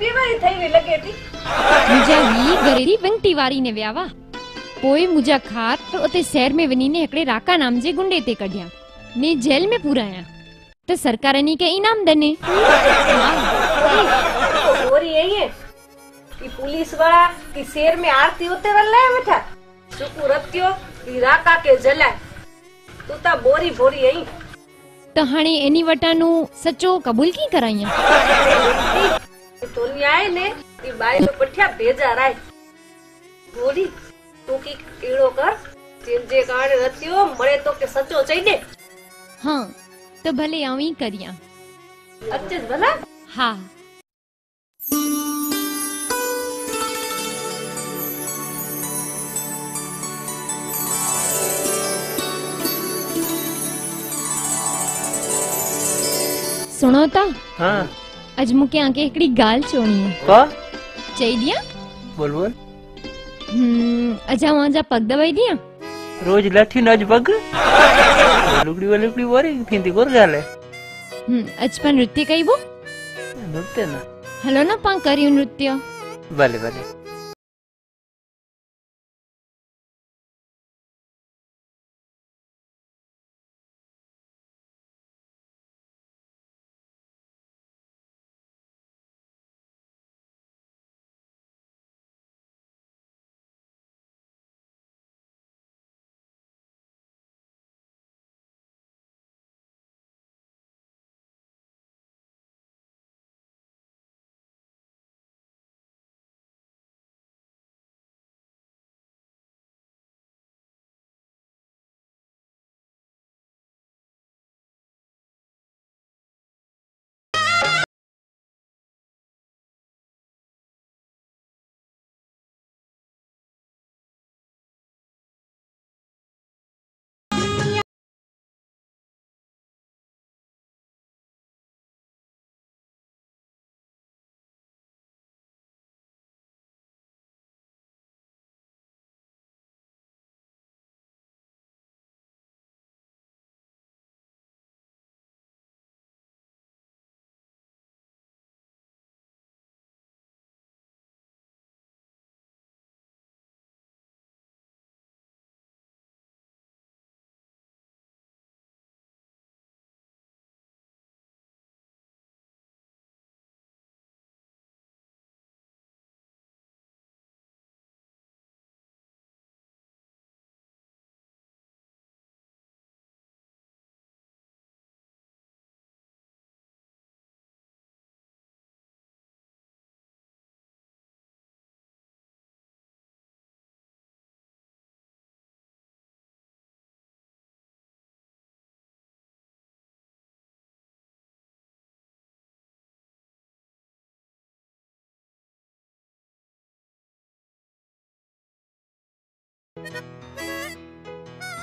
પીવારી થઈ ગઈ લગે હતી મુજા વી ગરેરી વંટી વારીને વ્યાવા. પોય મુજા ખાર ઉતે શહેર में वनीને हकड़े राका नाम जे गुंडे ते कढिया ने जेल में पुराया तो सरकार ने के इनाम दने और यही है कि पुलिस वाला कि शहर में आरती होते वाला है बेटा सुकू रत्यो राका के जलाए तू ता बोरी भोरी यही तो हाणे एनी वटानु सचो कबूल की कराइया तोनी आए ने ઈ બાઈ નો પઠ્યા ભેજા રાય બોરી તું કી ઈડો કર જેમ જે કારણે રત્યો મળે તો કે સચો ચઈ દે हाँ तो भले आवी करिया અચ્છે ભલા हाँ सुनो ता हाँ अॼु मुके आके एकड़ी गाल चोनी है। का? चई दिया? बोल बोल। हम्म, अजा वहाँ जा पग दबाई दिया? रोज लठी नज पग? लुगड़ी वाली लुगड़ी वारी थींदी कोर गाल है। हम्म, अॼु पाण नृत्य कईबो नृत्य ना। हलो ना पां करियूं नृत्य। भले भले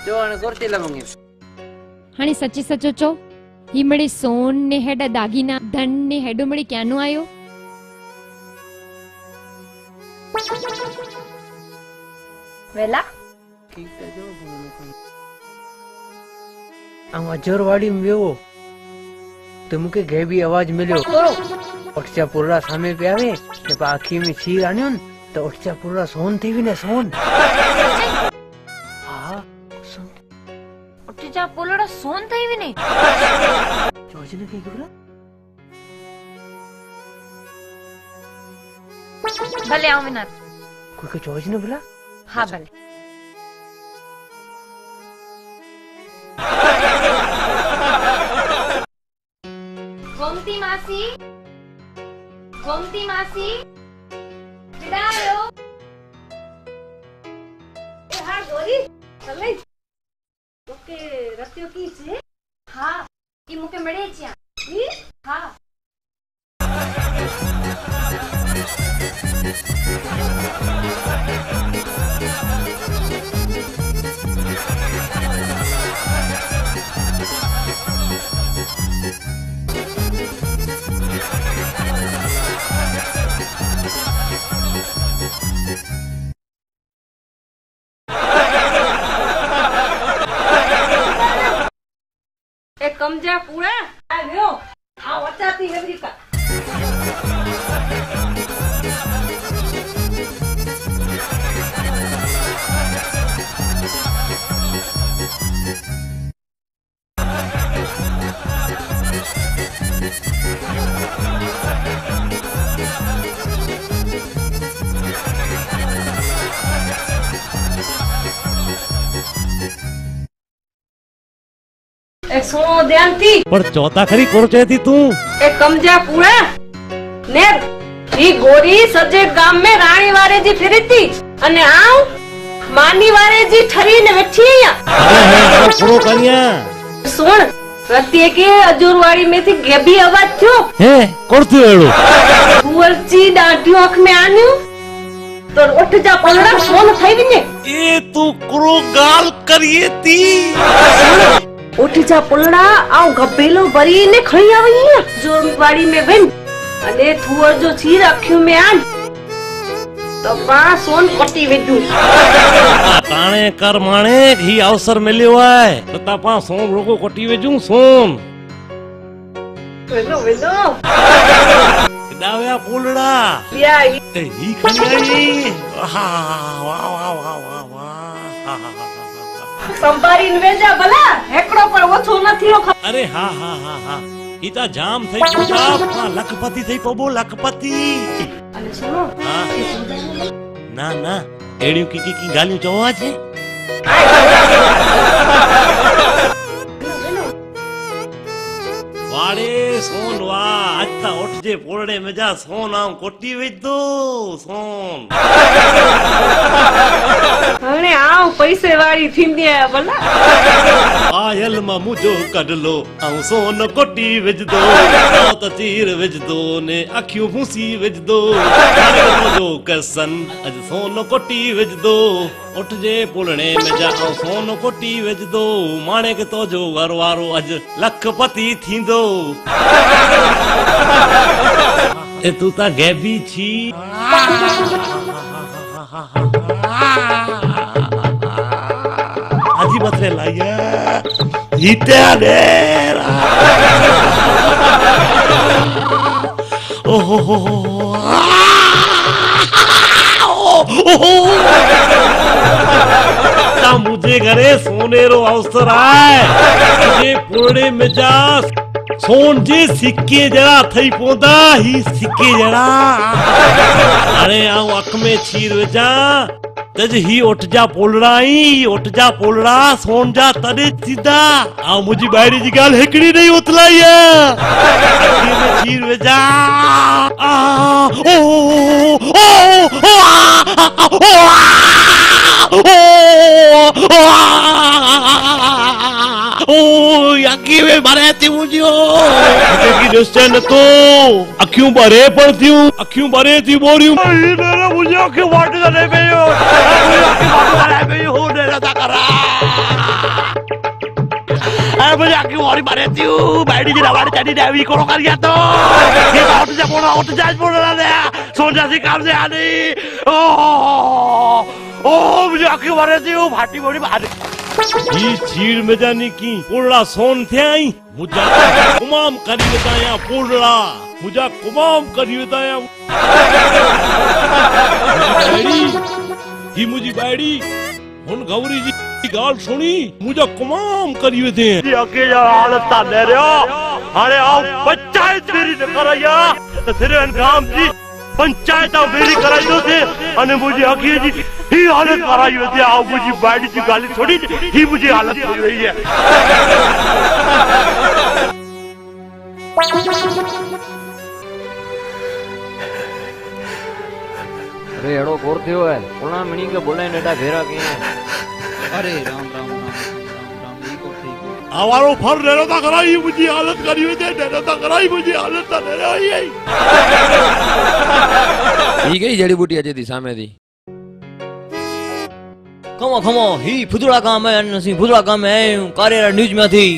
जो हाणे कुर्ती लवंगी। हाणे सची सचो चओ ही मिड़ी सोन ने हेॾा दागीना धन ने हेॾो मिड़ी क्यानो आयो? वेला? ऐं अजरवाड़ी में वियो त मूंखे गैबी आवाज़ मिलियो। उठचा पुरा सामे पिया वे ते पा अखी में छीर आणियो न त उठचा पुरा चा पोलोडा सोन ಕಿಚ್ಚ ಪುಲ್ಲಡ ಸೋಂತ ಇವಿನಿ ಯೋಜನೆ ಬೇಗಿವ್ರ भले आओ विनाथ कोई का और बोला? हाँ भले। गोमती मासी गोमती मासी विदा आयो। हाँ गोरी चल 여 기? ધ્યાનથી? પણ ચોથા ખરી કોણ ચેતી તું? એ કમજા પૂરા ને ઈ ગોરી સજેટ ગામ મે રાણી વારેજી ફેરીતી અને આવ માની વારેજી ઠરીને બેઠી અહીંયા પૂરો કરિયા સુણ પ્રત્યે કે અજુરવાળી મેથી ગેબી અવાજ થયો હે કોરતું એળો કુંવરજી દાઢી આંખ મે આન્યું તો ઉઠ જા પલડા સોન થઈ વિને એ તું ક્રો ગાલ કરીએ તી ઉઠ જા પલડા આવ ગભેલો ભરીને ખઈ આવી અહીંયા જોરવાળી મે વેન અને થુઅર જો ચીર અખ્યું મેં આન તો પા સોન કોટી વેજું આ તાણે કર માણે હી અવસર મળ્યો હોય તો તાપા સોમ લોકો કોટી વેજું સોમ વેલો વેલો દાવ્યા પૂલડા યા તે હી ખંડાઈ વાહ વાહ વાહ વાહ વાહ વાહ સંભારીને વેજા ભલા હેકડો પણ ઓછો નથી ઓ ખબર. અરે હા હા હા હા ઈ તા જામ થઈ ગયો. લખપતિ થઈ પબો લખપતિ. ના ના. એડિયું કી કી કી ગાલ્યું જોવા છે? वाड़े सोन वाह अज त उठ जे पोड़े में जा सोन आऊं कोटी वे दो सोन हने आऊं पैसे वाली थींदी आ भला आयल मा मुजो कड लो आऊं सोन कोटी वे दो त तीर वे दो ने अखियो भूसी वे दो मुजो कसन अज सोन कोटी वे उठ जे पुलणे में जाओ, सोन कोटी वेज दो विझंदो माणेक तुंहिंजो तो घर वारो अॼु लखपति थींदो। ए, तू ता गैबी छी। अजी बतरे लाइया हिते आदेर ओहो हो हो मुझे घरे सोनेरो अवसर आए। मुझे पुरणे मिजाज सोन जे सिक्के जरा थई पोदा, ही सिक्के जरा। अरे आऊँ अख में छीर विझा। तज ही उठ जा पोलड़ाई उठ जा पोलड़ा सोन जा तने सीधा आ मुंहिंजी ॿाहिरी जी गाल हिकड़ी नहीं उतलाई है चीर में जा आ ओ ओ ओ ओ ओ अखी में भरे थी मुंहिंजो की ॾिसजे नथो अखियूं भरे पण थियूं अखियूं भरे थी बोरियूं। मुंहिंजो अखियूं वाट करे पियो ऐं मुंहिंजी अखियूं वरी भरे थियूं बैडी जी रवाड़ी चढ़ी ॾेवी कोड़ो करिया तो? ये उठ जा पोड़ा उठ जा पोड़ा दे सो जा सी काम से आनी। ओ ओ मुंहिंजी अखियूं भरे थियूं फाटी बोड़ी भारी ही में जानी की पोड़ा सोन थे आई। मुझा कुमाम करी बताया पोड़ा मुझा कुमाम करी बताया। ही मुझी बैडी। हुन गौरी जी गाल सुनी। मुझा कुमाम करी वेते हैं अके जा हालत ता ले रहा हाणे आओ पंचायत मेरी न करया। त फिर गाम जी। पंचायत मेरी कराई दो थे अने मुझी अखी जी ही हालत कराई वेते आओ मुझी बैडी जी गाली थोड़ी ही मुझी हालत हो रही है। अरे अड़ो कोर थियो है। पुणा मिणी के बोले नेटा भेरा के अरे હવારો ફર ડેરોતા કરાવી બીજી હાલત કરી છે ડેરોતા કરાવી બીજી હાલત ઈ ગઈ જડીબુટી હતી સામેથી? ખમો ખમો હી ફુદડા ગામે અનસી ફુદડા ગામે કાર્યરા ન્યૂઝમાંથી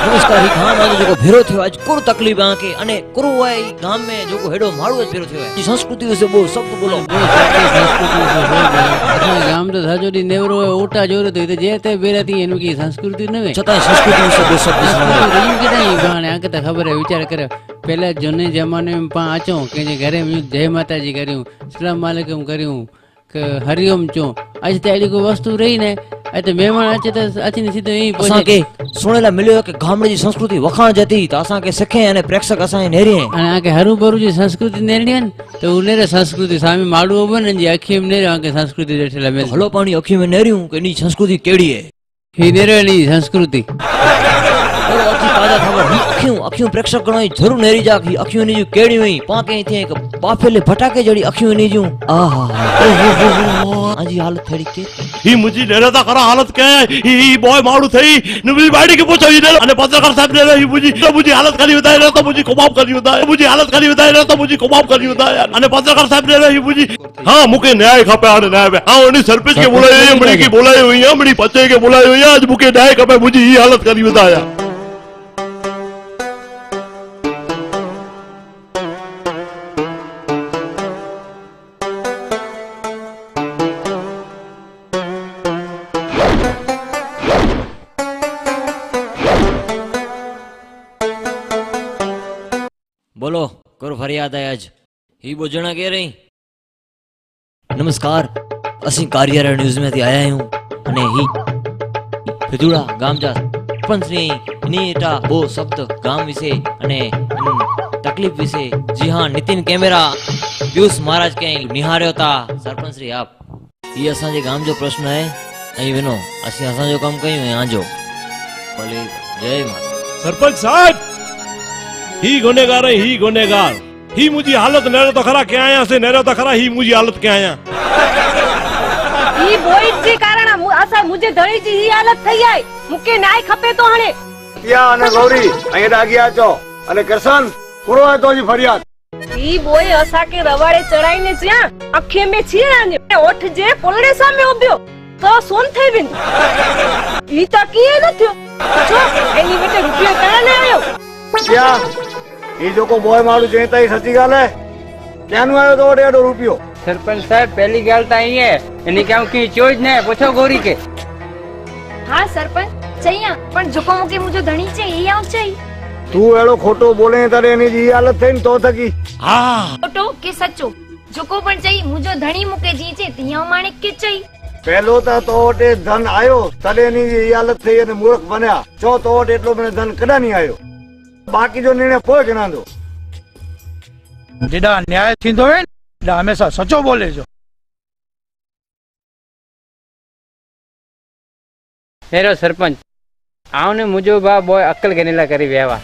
નમસ્કાર હી ગામ આજે જેકો ભેરો થયો આજ કુર તકલીફ આકે અને કુરુ હોય ઈ ગામ મે જેકો હેડો માળો જ ભેરો થયો ઈ સંસ્કૃતિ વિશે બહુ શબ્દ બોલો અસાં ગામ તો સાજોડી નેવરો હોય ઓટા જોરો તો એ તો જે તે બેરાતી એનું કી સંસ્કૃતિ ન હોય છતાંય સંસ્કૃતિ વિશે બે શબ્દ સંસ્કૃતિ રહ્યું કે નહીં બાણે આ કરતા ખબર હે વિચાર કર્યો પહેલા જૂને જમાને માં પા આચો કે જે ઘરે મેં જય માતાજી કર્યું સલામ વાલેકુમ કર્યું કે હરિઓમ ચો આજે તે અડી કોઈ વસ્તુ રહી ને અતે મહેમાન અચે તો અચીને સીધો અહીં પહોંચે અસાં કે સુણેલા મિલ્યો કે ગામડી જી સંસ્કૃતિ વખાણ જતી તો અસાં કે શીખે અને પ્રેક્ષક અસાં નેરી અને આ કે હરુ બરુ જી સંસ્કૃતિ નેરી ને તો ઉનેરે સંસ્કૃતિ સામે માડું ઓબન ને જી અખી મે નેરી કે સંસ્કૃતિ રેઠેલા મે હલો પાણી અખી મે નેરીયું કે ની સંસ્કૃતિ કેડી હે હી નેરે ની સંસ્કૃતિ ताज़ा खबर ही अखियूं अखियूं प्रेक्षक गणो ज़रूर नेरी जा की अखियूं नी जो केड़ी हुई? पाके थी एक बाफेले फटाके जड़ी अखियूं नी जो? आहा। आजी हालत थड़ी के? ही मुझी ले ता करा हालत के? ही ही बॉय मारू थई। ने मुझी बाड़ी के पूछो ही ने अने पत्रकार साहब ने ही मुझी तो मुझी हालत करी बताए ना तो मुझी कुमाम करी बताए मुझी हालत करी बताए ना तो मुझी कुमाम करी बताए अने पत्रकार साहब ने ही मुझी हाँ मुके न्याय खपे आने न्याय पे हाँ उनी सरपंच के बुलाए हुई मड़ी की बुलाए हुई है मड़ी पचे के बुलाए पर याद आया अज ही बोझना कह रही નમસ્કાર અસી કાર્યર ન્યૂઝમાંથી આયા હું અને હી ફિદુડા ગામજા પંચની નીટા બો શબ્દ ગામ વિશે અને તકલીફ વિશે જી હા નીતિન કેમેરા પિયુષ મહારાજ કે નિહાર્યો તા સરપંચ શ્રી આપ ઈ અસાજે ગામ જો પ્રશ્ન હે અહીં વિનો અસી અસાજો કામ કયું હે આજો ભલે જય માતા સરપંચ સાહેબ હી ગુનેગાર હી ગુનેગાર ही मुझी हालत नेरो तो खरा के आया से? नेरो तो खरा ही मुझी हालत के आया? ही बोई जी कारण असा मुझे धड़ी जी ही हालत थई आई। मुके नाई खपे तो हणे। या अने गौरी अहीं डागिया जो अने कृष्ण पुरो है तो जी फरियाद। ही बोई असा के रवाड़े चढ़ाई ने जिया अखे में छीरा ने ओठ जे पोलड़े सामे उभ्यो। तो सोन थे बिन ई तो किए न थियो। जो एनी बेटे रुपया करा ले आयो। या એ જો કો બોય મારું ચેતા સચી ગાલે ક્યાંનું આવ્યો તો ઓડે અડો રૂપિયો સરપંચ સાહેબ પહેલી ગાલ તો અહીં હે એની કામ કી ચોજ ને પૂછો ગોરી કે હા સરપંચ ચૈયા પણ જોકો મુકે મુજો ધણી છે એ આવ છે તું એડો ખોટો બોલે તારે એની જી હાલત થઈ ને તો થકી હા ખોટો કે સચ્ચો જોકો પણ ચઈ મુજો ધણી મુકે જી છે તિયા માણેક કે ચઈ પહેલો તો તો ઓટે ધન આવ્યો તને એની જી હાલત થઈ અને મૂર્ખ બન્યા ચો તો ઓટે એટલો મને ધન કદા નહીં આવ્યો બાકી જો નિર્ણય પોય કે ના દો જેડા ન્યાય થींदो હોય ને હંમેશા સચો બોલે છો. હેરો સરપંચ આવને મુજો બા બોય અક્કલ ગનેલા કરી વેવા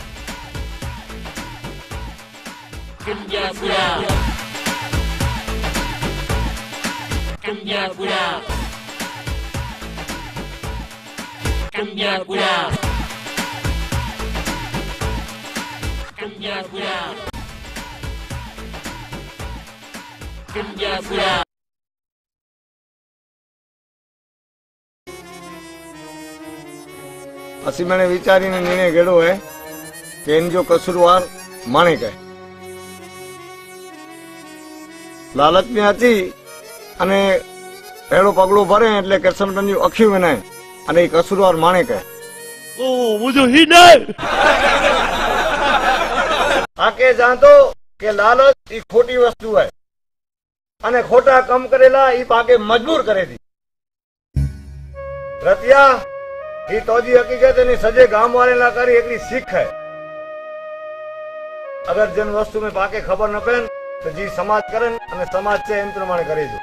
India India India પછી મને વિચારીને નિર્ણય ઘડ્યો હે કે એન જો કસુરવાર માણેક લાલચ લાલચની હતી અને એડો પગલું ભરે એટલે કરશનબંધ્યું અખ્યું વિનાય અને એ કસુરવાર માણેક કહે. ઓ મુજો હી નહીં આકે જાણતો કે લાલચ એ ખોટી વસ્તુ હોય. અને ખોટા કામ કરેલા એ પાકે મજબૂર કરે દી રતિયા એ તોજી હકીકત એની સજે ગામ વાળેલા કરી એકલી શીખ હે. અગર જન વસ્તુ મેં પાકે ખબર ન પડે તો જી સમાજ કરે અને સમાજ છે એમ પ્રમાણે કરે છે.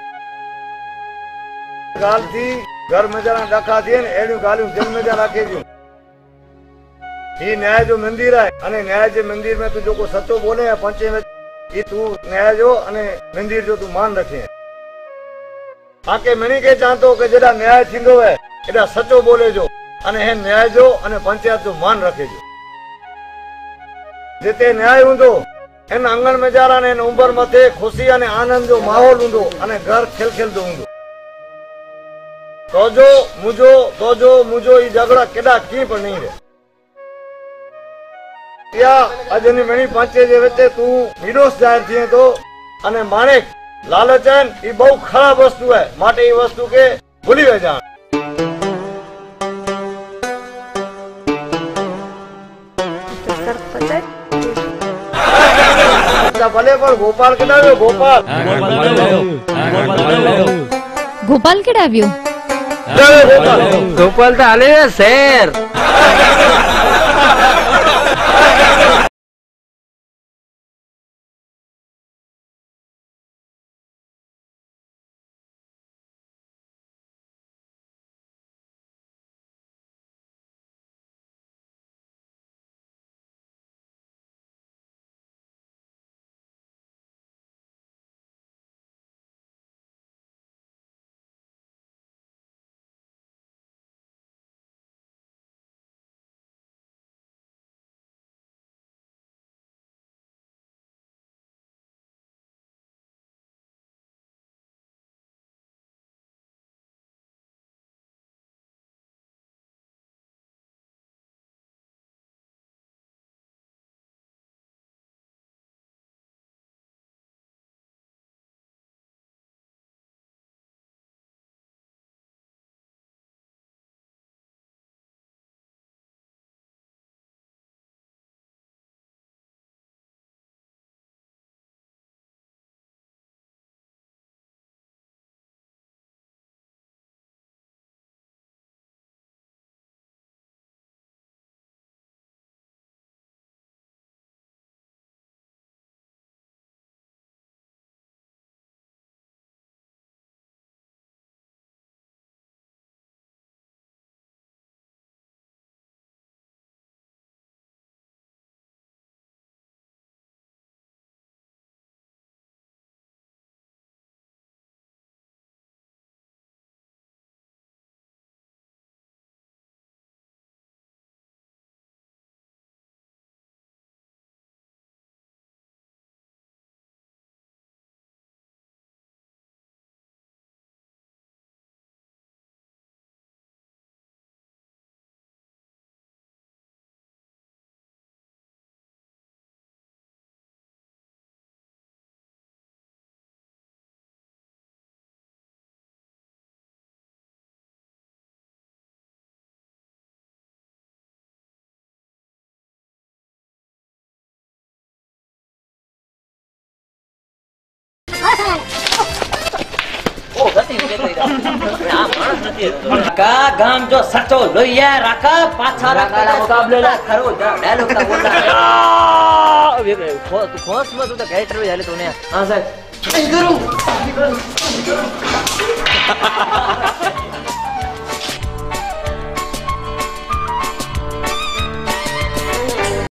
ગાલથી ઘર મજાના ડખા થઈએ ને એનું ગાલું જન્મ મજા રાખી દઉં એ ન્યાય જો મંદિર આય અને ન્યાય જે મંદિર મેં તું જો કો સચો બોલે પંચે મેં એ તું ન્યાય જો અને મંદિર જો તું માન રખે આકે મણી કે ચાહતો કે જેડા ન્યાય થીંદો હે એડા સચો બોલે જો અને હે ન્યાય જો અને પંચાયત જો માન રખેજો જેતે ન્યાય ઊંધો એના આંગણ મેં જારા ને એના ઉંમર મથે ખુશી અને આનંદ જો માહોલ ઊંધો અને ઘર ખેલ ખેલ જો ઊંધો તોજો મુજો તોજો મુજો ઈ ઝઘડા કેડા કી પણ નહીં રહે ત્યાં અજની મણી પાંચે જે વચ્ચે તું નિર્દોષ જાહેર થઈએ તો અને માણેક લાલચન એ બહુ ખરાબ વસ્તુ હે. માટે એ વસ્તુ કે ભૂલી વે જાણ. ભલે પણ ગોપાલ કેડાવ્યો ગોપાલ. ગોપાલ કેડાવ્યો ગોપાલ તો હાલે શેર. का ગામ જો સચો લોઈયા રાખા પાછા રાખા મુકાબલે ખરો ડાયલોગ કા બોલતા ફોર્સ માં તું તો કેરેક્ટર મે જાલે તને હા સાહેબ કરું કરું